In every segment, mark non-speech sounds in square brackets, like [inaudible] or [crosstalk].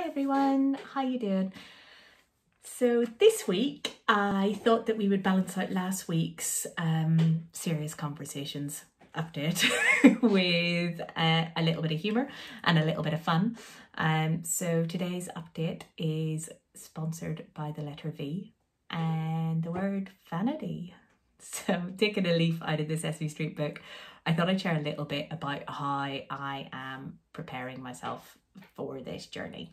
Hi everyone, how you doing? So this week I thought that we would balance out last week's um, serious conversations update [laughs] with uh, a little bit of humour and a little bit of fun. Um, so today's update is sponsored by the letter V and the word vanity. [laughs] So taking a leaf out of this Sesame Street book, I thought I'd share a little bit about how I am preparing myself for this journey.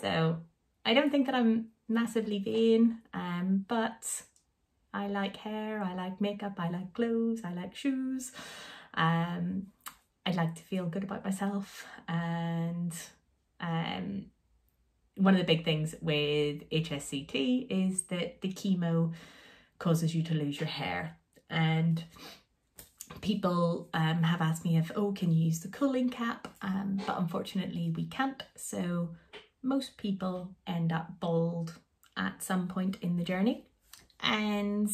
So I don't think that I'm massively vain, um, but I like hair, I like makeup, I like clothes, I like shoes. Um, I'd like to feel good about myself and um, one of the big things with HSCT is that the chemo causes you to lose your hair and people um, have asked me if, oh, can you use the cooling cap? Um, but unfortunately we can't. So most people end up bald at some point in the journey. And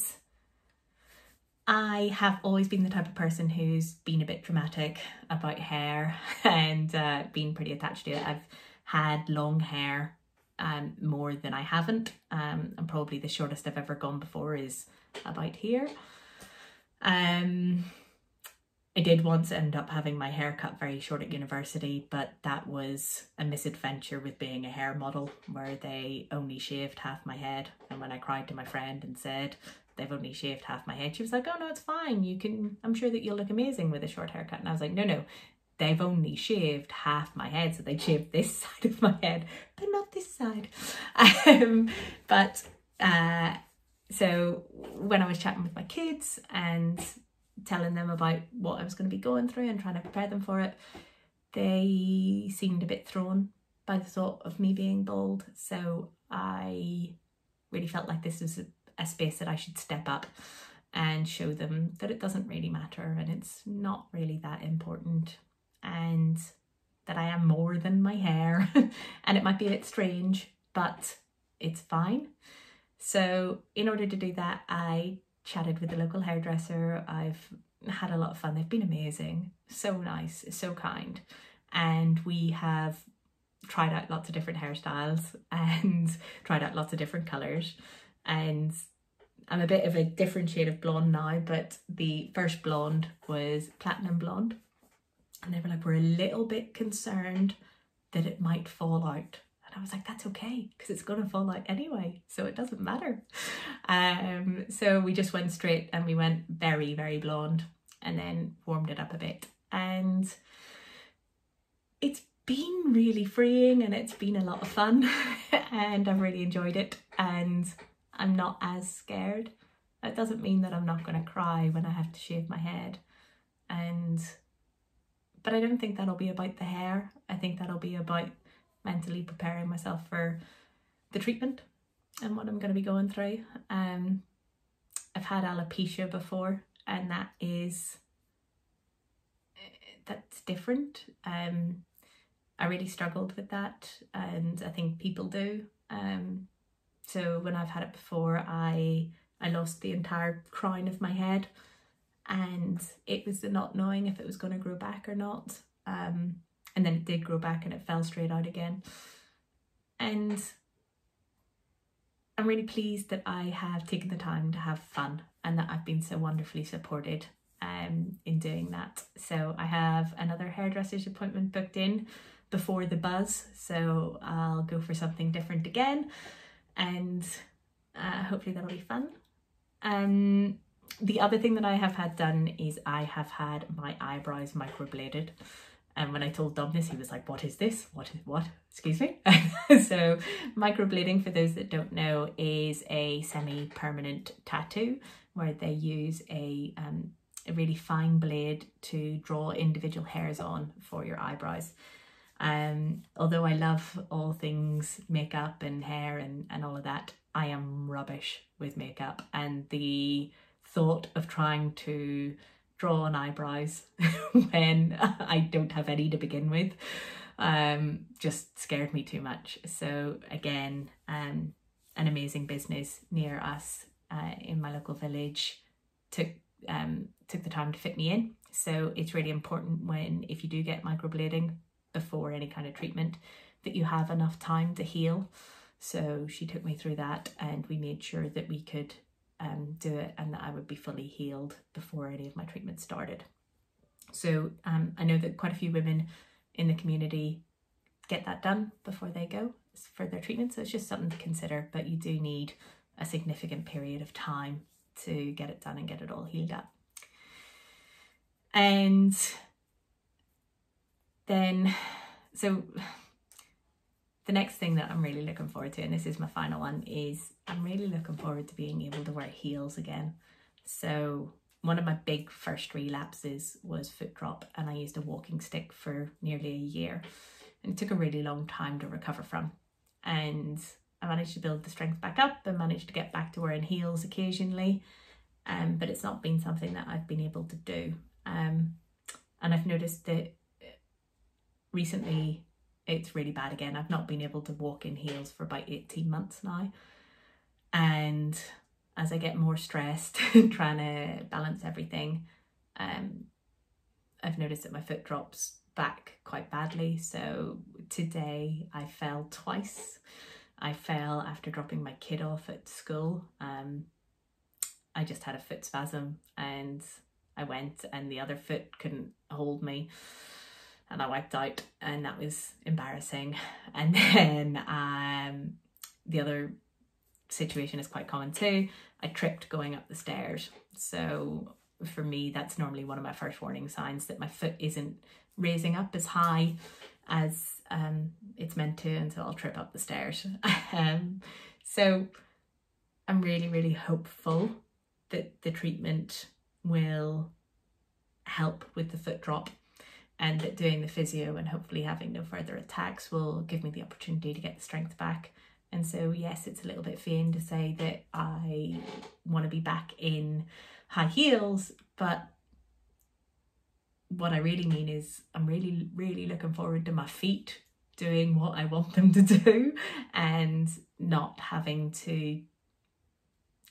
I have always been the type of person who's been a bit dramatic about hair [laughs] and uh, been pretty attached to it. I've had long hair um, more than I haven't. Um, and probably the shortest I've ever gone before is about here. Um, I did once end up having my hair cut very short at university, but that was a misadventure with being a hair model where they only shaved half my head. And when I cried to my friend and said, they've only shaved half my head, she was like, oh no, it's fine. You can, I'm sure that you'll look amazing with a short haircut. And I was like, no, no, they've only shaved half my head. So they shaved this [laughs] side of my head, but not this side. Um, but, uh, so when I was chatting with my kids and telling them about what I was going to be going through and trying to prepare them for it, they seemed a bit thrown by the thought of me being bald. So I really felt like this was a, a space that I should step up and show them that it doesn't really matter and it's not really that important and that I am more than my hair [laughs] and it might be a bit strange but it's fine. So in order to do that I chatted with the local hairdresser. I've had a lot of fun. They've been amazing, so nice, so kind. And we have tried out lots of different hairstyles [laughs] and tried out lots of different colours. And I'm a bit of a different shade of blonde now, but the first blonde was platinum blonde. And they were like, we're a little bit concerned that it might fall out. I was like, that's okay, because it's going to fall out anyway, so it doesn't matter. Um, so we just went straight and we went very, very blonde and then warmed it up a bit. And it's been really freeing and it's been a lot of fun [laughs] and I've really enjoyed it and I'm not as scared. That doesn't mean that I'm not going to cry when I have to shave my head. And but I don't think that'll be about the hair. I think that'll be about mentally preparing myself for the treatment and what I'm going to be going through. Um, I've had alopecia before and that is that's different. Um, I really struggled with that and I think people do. Um, so when I've had it before, I I lost the entire crown of my head and it was the not knowing if it was going to grow back or not. Um, and then it did grow back and it fell straight out again. And I'm really pleased that I have taken the time to have fun and that I've been so wonderfully supported um, in doing that. So I have another hairdresser's appointment booked in before the buzz, so I'll go for something different again and uh, hopefully that'll be fun. Um, the other thing that I have had done is I have had my eyebrows microbladed. And when I told Dom this, he was like, what is this? What is what? Excuse me. [laughs] so microblading, for those that don't know, is a semi-permanent tattoo where they use a, um, a really fine blade to draw individual hairs on for your eyebrows. Um, although I love all things makeup and hair and, and all of that, I am rubbish with makeup and the thought of trying to draw on eyebrows [laughs] when I don't have any to begin with um, just scared me too much. So again, um, an amazing business near us uh, in my local village took um, took the time to fit me in. So it's really important when if you do get microblading, before any kind of treatment that you have enough time to heal. So she took me through that and we made sure that we could um, do it and that I would be fully healed before any of my treatment started. So um, I know that quite a few women in the community get that done before they go for their treatment. So it's just something to consider, but you do need a significant period of time to get it done and get it all healed up. And then, so the next thing that I'm really looking forward to, and this is my final one, is I'm really looking forward to being able to wear heels again. So one of my big first relapses was foot drop and I used a walking stick for nearly a year and it took a really long time to recover from. And I managed to build the strength back up and managed to get back to wearing heels occasionally. Um, but it's not been something that I've been able to do. Um, and I've noticed that recently it's really bad again. I've not been able to walk in heels for about 18 months now. And as I get more stressed [laughs] trying to balance everything, um, I've noticed that my foot drops back quite badly. So today I fell twice. I fell after dropping my kid off at school. Um, I just had a foot spasm and I went and the other foot couldn't hold me and I wiped out and that was embarrassing. [laughs] And then um, the other situation is quite common too. I tripped going up the stairs. So for me, that's normally one of my first warning signs that my foot isn't raising up as high as um, it's meant to And so I'll trip up the stairs. [laughs] um, so I'm really, really hopeful that the treatment will help with the foot drop and that doing the physio and hopefully having no further attacks will give me the opportunity to get the strength back. And so, yes, it's a little bit vain to say that I want to be back in high heels, but what I really mean is I'm really, really looking forward to my feet doing what I want them to do and not having to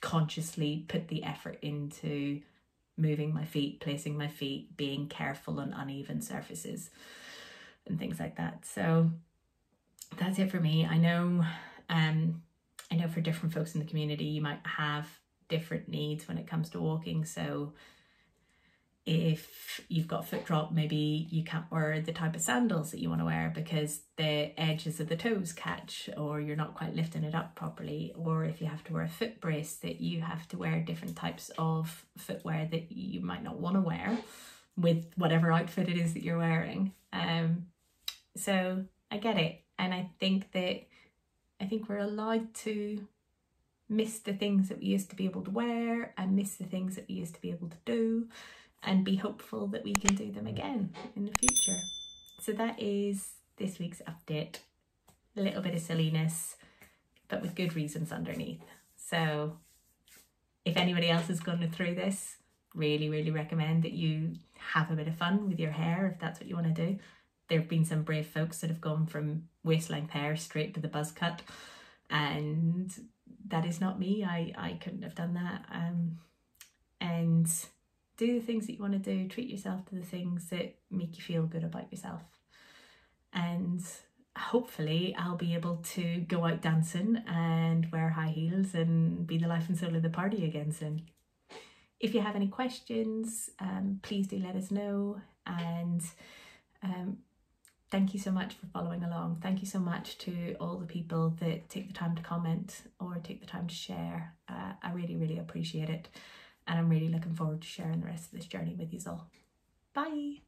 consciously put the effort into moving my feet, placing my feet, being careful on uneven surfaces and things like that. So that's it for me. I know um I know for different folks in the community you might have different needs when it comes to walking. So if you've got foot drop, maybe you can't wear the type of sandals that you want to wear because the edges of the toes catch or you're not quite lifting it up properly. Or if you have to wear a foot brace, that you have to wear different types of footwear that you might not want to wear with whatever outfit it is that you're wearing. Um, so I get it. And I think that I think we're allowed to miss the things that we used to be able to wear and miss the things that we used to be able to do and be hopeful that we can do them again in the future. So that is this week's update. A little bit of silliness, but with good reasons underneath. So if anybody else has gone through this, really, really recommend that you have a bit of fun with your hair if that's what you want to do. There have been some brave folks that have gone from waist length hair straight to the buzz cut and that is not me. I, I couldn't have done that. Um, and do the things that you want to do, treat yourself to the things that make you feel good about yourself. And hopefully, I'll be able to go out dancing and wear high heels and be the life and soul of the party again soon. If you have any questions, um, please do let us know. And um, thank you so much for following along. Thank you so much to all the people that take the time to comment or take the time to share. Uh, I really, really appreciate it and I'm really looking forward to sharing the rest of this journey with you all. Bye!